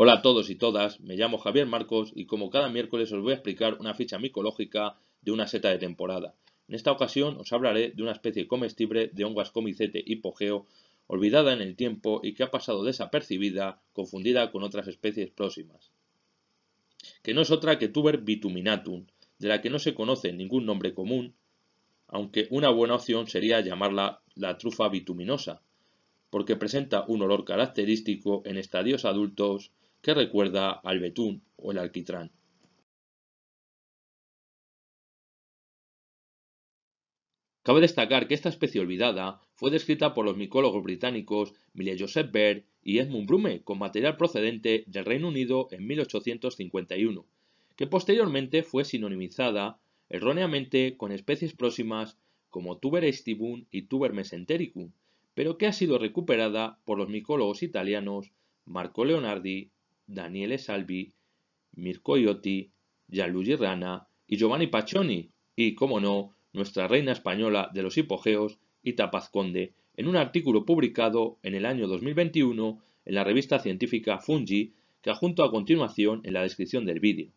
Hola a todos y todas, me llamo Javier Marcos y como cada miércoles os voy a explicar una ficha micológica de una seta de temporada. En esta ocasión os hablaré de una especie comestible de hongo ascomicete hipogeo olvidada en el tiempo y que ha pasado desapercibida, confundida con otras especies próximas. Que no es otra que Tuber bituminatum, de la que no se conoce ningún nombre común, aunque una buena opción sería llamarla la trufa bituminosa, porque presenta un olor característico en estadios adultos que recuerda al betún o el alquitrán. Cabe destacar que esta especie olvidada fue descrita por los micólogos británicos Millie Joseph Baird y Edmund Brume con material procedente del Reino Unido en 1851, que posteriormente fue sinonimizada erróneamente con especies próximas como Tuber y Tuber mesentericum, pero que ha sido recuperada por los micólogos italianos Marco Leonardi Daniele Salvi, Mirko Iotti, Gianluigi Rana y Giovanni Paccioni, y, como no, nuestra reina española de los hipogeos, Ita Conde, en un artículo publicado en el año 2021 en la revista científica Fungi, que adjunto a continuación en la descripción del vídeo,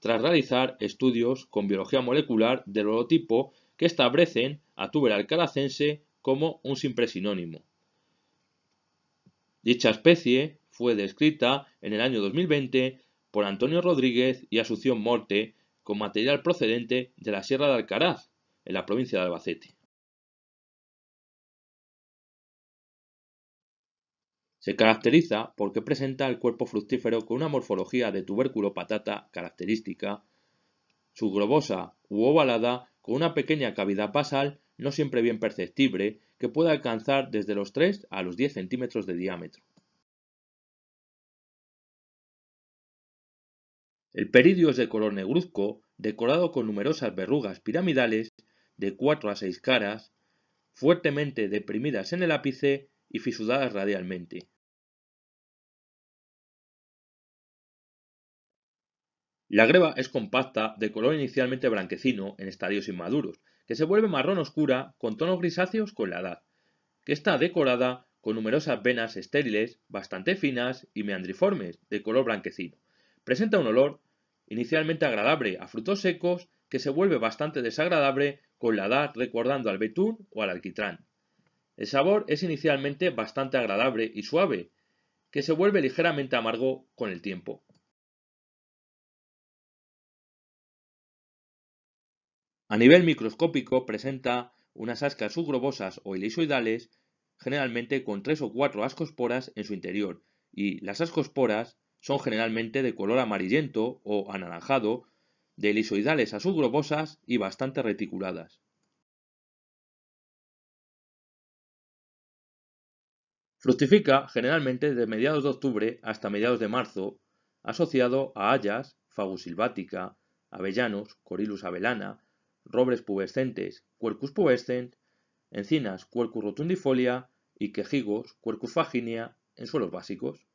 tras realizar estudios con biología molecular del holotipo que establecen a Tuber alcaracense como un simple sinónimo. Dicha especie fue descrita en el año 2020 por Antonio Rodríguez y Asunción Morte con material procedente de la Sierra de Alcaraz, en la provincia de Albacete. Se caracteriza porque presenta el cuerpo fructífero con una morfología de tubérculo patata característica, subglobosa u ovalada con una pequeña cavidad basal no siempre bien perceptible que puede alcanzar desde los 3 a los 10 centímetros de diámetro. El peridio es de color negruzco, decorado con numerosas verrugas piramidales de 4 a 6 caras, fuertemente deprimidas en el ápice y fisuradas radialmente. La greba es compacta, de color inicialmente blanquecino en estadios inmaduros, que se vuelve marrón oscura con tonos grisáceos con la edad, que está decorada con numerosas venas estériles, bastante finas y meandriformes, de color blanquecino. Presenta un olor inicialmente agradable a frutos secos que se vuelve bastante desagradable con la edad recordando al betún o al alquitrán. El sabor es inicialmente bastante agradable y suave, que se vuelve ligeramente amargo con el tiempo. A nivel microscópico presenta unas ascas subglobosas o elisoidales, generalmente con tres o cuatro ascosporas en su interior, y las ascosporas son generalmente de color amarillento o anaranjado, de elisoidales a subglobosas y bastante reticuladas. Fructifica generalmente de mediados de octubre hasta mediados de marzo, asociado a hayas, fagus silvática, avellanos, Corylus avellana, robres pubescentes, Quercus pubescent, encinas, Quercus rotundifolia y quejigos, Quercus faginia en suelos básicos.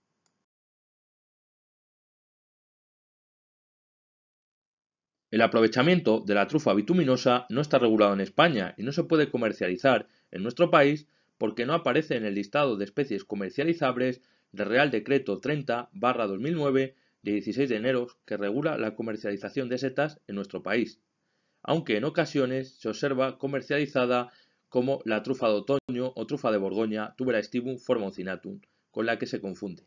El aprovechamiento de la trufa bituminosa no está regulado en España y no se puede comercializar en nuestro país porque no aparece en el listado de especies comercializables del Real Decreto 30-2009 de 16 de enero que regula la comercialización de setas en nuestro país, aunque en ocasiones se observa comercializada como la trufa de otoño o trufa de Borgoña Tubera estivum formoncinatum, con la que se confunde.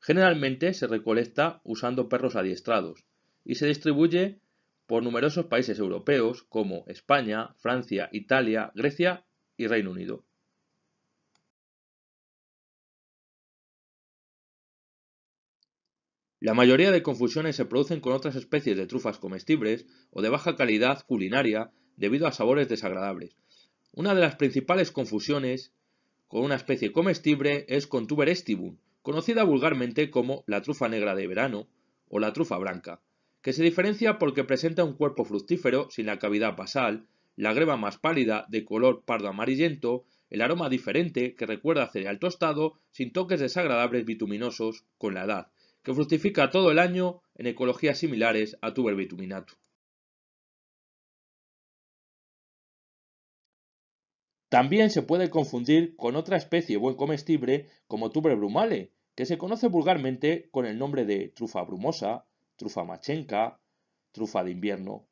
Generalmente se recolecta usando perros adiestrados, y se distribuye por numerosos países europeos como España, Francia, Italia, Grecia y Reino Unido. La mayoría de confusiones se producen con otras especies de trufas comestibles o de baja calidad culinaria debido a sabores desagradables. Una de las principales confusiones con una especie comestible es con Tuber estibum, conocida vulgarmente como la trufa negra de verano o la trufa blanca que se diferencia porque presenta un cuerpo fructífero sin la cavidad basal, la greba más pálida de color pardo amarillento, el aroma diferente que recuerda a cereal tostado sin toques desagradables bituminosos con la edad, que fructifica todo el año en ecologías similares a tuber bituminato. También se puede confundir con otra especie buen comestible como tuber brumale, que se conoce vulgarmente con el nombre de trufa brumosa, trufa machenca, trufa de invierno,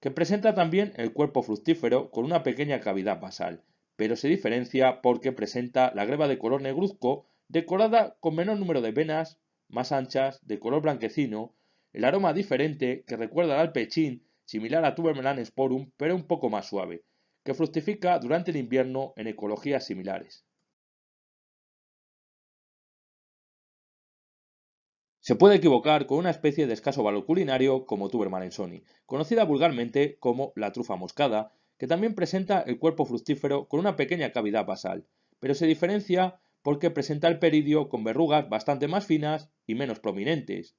que presenta también el cuerpo fructífero con una pequeña cavidad basal, pero se diferencia porque presenta la greba de color negruzco decorada con menor número de venas, más anchas, de color blanquecino, el aroma diferente que recuerda al pechín, similar a Tubermelan sporum, pero un poco más suave, que fructifica durante el invierno en ecologías similares. Se puede equivocar con una especie de escaso valor culinario como Tubermalensoni, conocida vulgarmente como la trufa moscada, que también presenta el cuerpo fructífero con una pequeña cavidad basal, pero se diferencia porque presenta el peridio con verrugas bastante más finas y menos prominentes.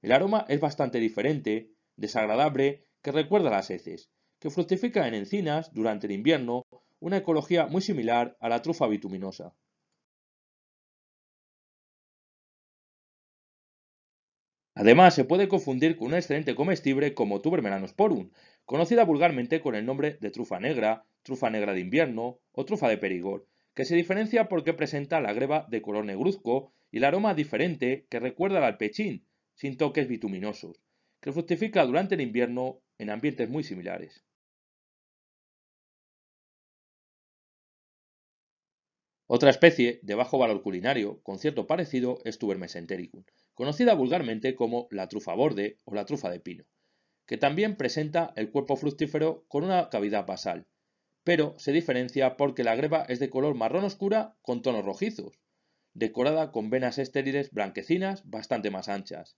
El aroma es bastante diferente, desagradable, que recuerda a las heces, que fructifica en encinas durante el invierno, una ecología muy similar a la trufa bituminosa. Además, se puede confundir con una excelente comestible como Tuber melanosporum, conocida vulgarmente con el nombre de trufa negra, trufa negra de invierno o trufa de perigor, que se diferencia porque presenta la greba de color negruzco y el aroma diferente que recuerda al alpechín, sin toques bituminosos, que fructifica durante el invierno en ambientes muy similares. Otra especie de bajo valor culinario, con cierto parecido, es Tuber mesentericum, conocida vulgarmente como la trufa borde o la trufa de pino, que también presenta el cuerpo fructífero con una cavidad basal, pero se diferencia porque la greba es de color marrón oscura con tonos rojizos, decorada con venas estériles blanquecinas bastante más anchas,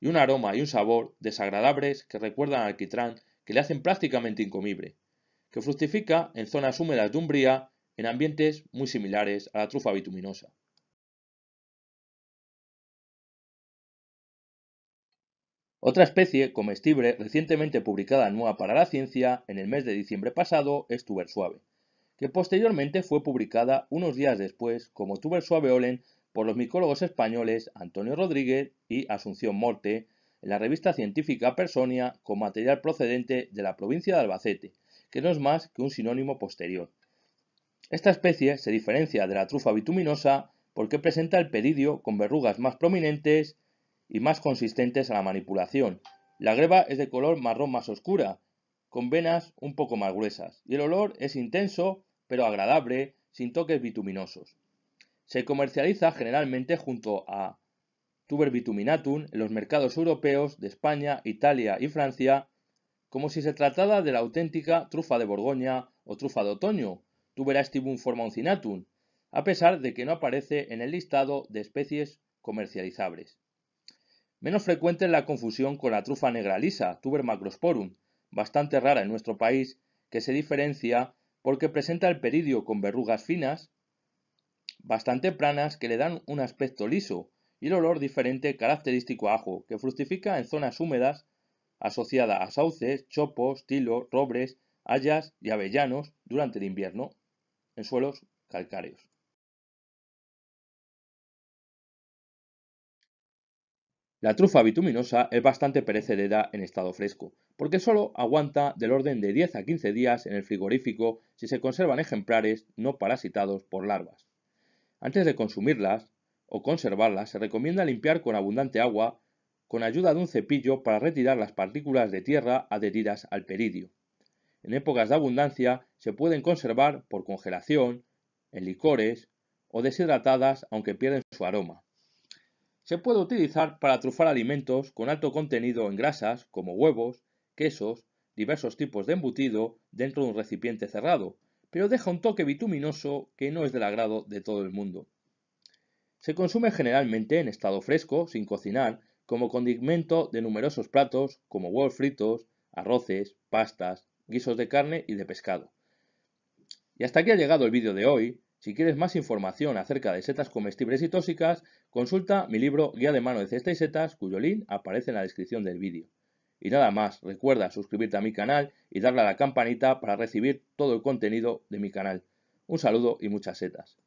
y un aroma y un sabor desagradables que recuerdan al alquitrán que le hacen prácticamente incomible, que fructifica en zonas húmedas de Umbría en ambientes muy similares a la trufa bituminosa. Otra especie comestible recientemente publicada Nueva para la Ciencia en el mes de diciembre pasado es tuber suave, que posteriormente fue publicada unos días después como tuber suave olen por los micólogos españoles Antonio Rodríguez y Asunción Morte en la revista científica Personia con material procedente de la provincia de Albacete, que no es más que un sinónimo posterior. Esta especie se diferencia de la trufa bituminosa porque presenta el peridio con verrugas más prominentes y más consistentes a la manipulación. La greba es de color marrón más oscura, con venas un poco más gruesas, y el olor es intenso pero agradable, sin toques bituminosos. Se comercializa generalmente junto a tuber bituminatum en los mercados europeos de España, Italia y Francia, como si se tratara de la auténtica trufa de Borgoña o trufa de otoño, Tuberastibum formoncinatum, a pesar de que no aparece en el listado de especies comercializables. Menos frecuente es la confusión con la trufa negra lisa, Tuber macrosporum, bastante rara en nuestro país, que se diferencia porque presenta el peridio con verrugas finas, bastante planas que le dan un aspecto liso y el olor diferente característico a ajo, que fructifica en zonas húmedas asociada a sauces, chopos, tilos, robres, hayas y avellanos durante el invierno, en suelos calcáreos. La trufa bituminosa es bastante perecedera en estado fresco, porque solo aguanta del orden de 10 a 15 días en el frigorífico si se conservan ejemplares no parasitados por larvas. Antes de consumirlas o conservarlas se recomienda limpiar con abundante agua con ayuda de un cepillo para retirar las partículas de tierra adheridas al peridio. En épocas de abundancia se pueden conservar por congelación, en licores o deshidratadas aunque pierden su aroma. Se puede utilizar para trufar alimentos con alto contenido en grasas como huevos, quesos, diversos tipos de embutido dentro de un recipiente cerrado, pero deja un toque bituminoso que no es del agrado de todo el mundo. Se consume generalmente en estado fresco, sin cocinar, como condimento de numerosos platos como huevos fritos, arroces, pastas, guisos de carne y de pescado. Y hasta aquí ha llegado el vídeo de hoy. Si quieres más información acerca de setas comestibles y tóxicas, consulta mi libro Guía de mano de cesta y setas, cuyo link aparece en la descripción del vídeo. Y nada más, recuerda suscribirte a mi canal y darle a la campanita para recibir todo el contenido de mi canal. Un saludo y muchas setas.